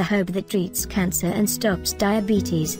the herb that treats cancer and stops diabetes.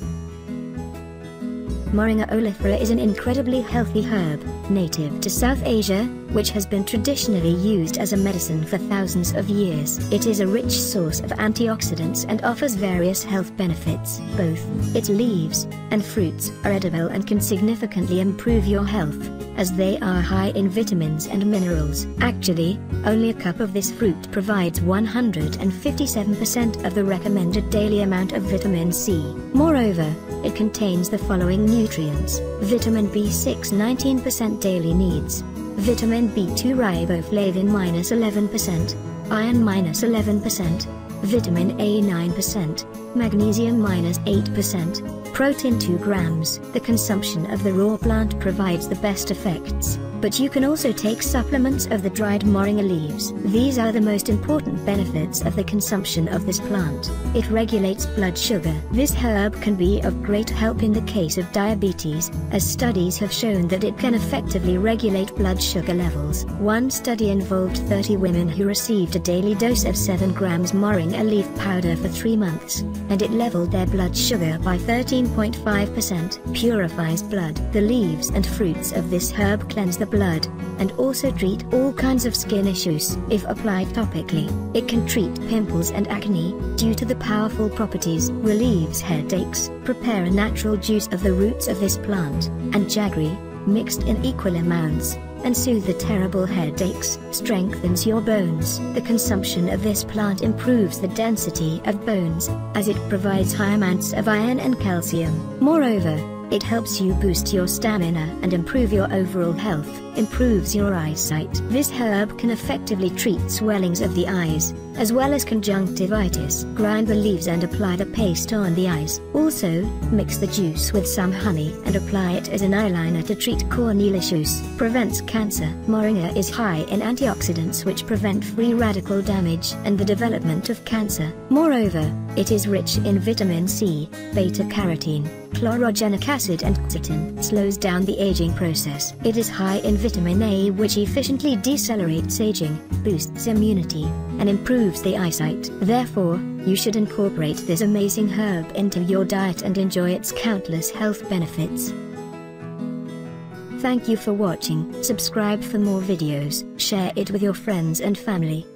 Moringa oleifera is an incredibly healthy herb, native to South Asia, which has been traditionally used as a medicine for thousands of years. It is a rich source of antioxidants and offers various health benefits. Both its leaves and fruits are edible and can significantly improve your health, as they are high in vitamins and minerals. Actually, only a cup of this fruit provides 157% of the recommended daily amount of vitamin C. Moreover, it contains the following nutrients. Vitamin B6 19% daily needs. Vitamin B2 riboflavin minus 11%. Iron minus 11%. Vitamin A 9%. Magnesium minus 8%. Protein 2 grams. The consumption of the raw plant provides the best effects but you can also take supplements of the dried moringa leaves. These are the most important benefits of the consumption of this plant. It regulates blood sugar. This herb can be of great help in the case of diabetes, as studies have shown that it can effectively regulate blood sugar levels. One study involved 30 women who received a daily dose of 7 grams moringa leaf powder for 3 months, and it leveled their blood sugar by 13.5%. Purifies blood. The leaves and fruits of this herb cleanse the blood, and also treat all kinds of skin issues. If applied topically, it can treat pimples and acne, due to the powerful properties, relieves headaches, prepare a natural juice of the roots of this plant, and jaggery, mixed in equal amounts, and soothe the terrible headaches, strengthens your bones. The consumption of this plant improves the density of bones, as it provides high amounts of iron and calcium. Moreover, it helps you boost your stamina and improve your overall health, improves your eyesight. This herb can effectively treat swellings of the eyes, as well as conjunctivitis. Grind the leaves and apply the paste on the eyes. Also, mix the juice with some honey and apply it as an eyeliner to treat corneal issues. Prevents cancer. Moringa is high in antioxidants which prevent free radical damage and the development of cancer. Moreover, it is rich in vitamin C, beta-carotene, chlorogenic acid and quercetin slows down the aging process. It is high in vitamin A which efficiently decelerates aging, boosts immunity, and improves the eyesight. Therefore, you should incorporate this amazing herb into your diet and enjoy its countless health benefits. Thank you for watching, subscribe for more videos, share it with your friends and family.